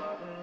Father.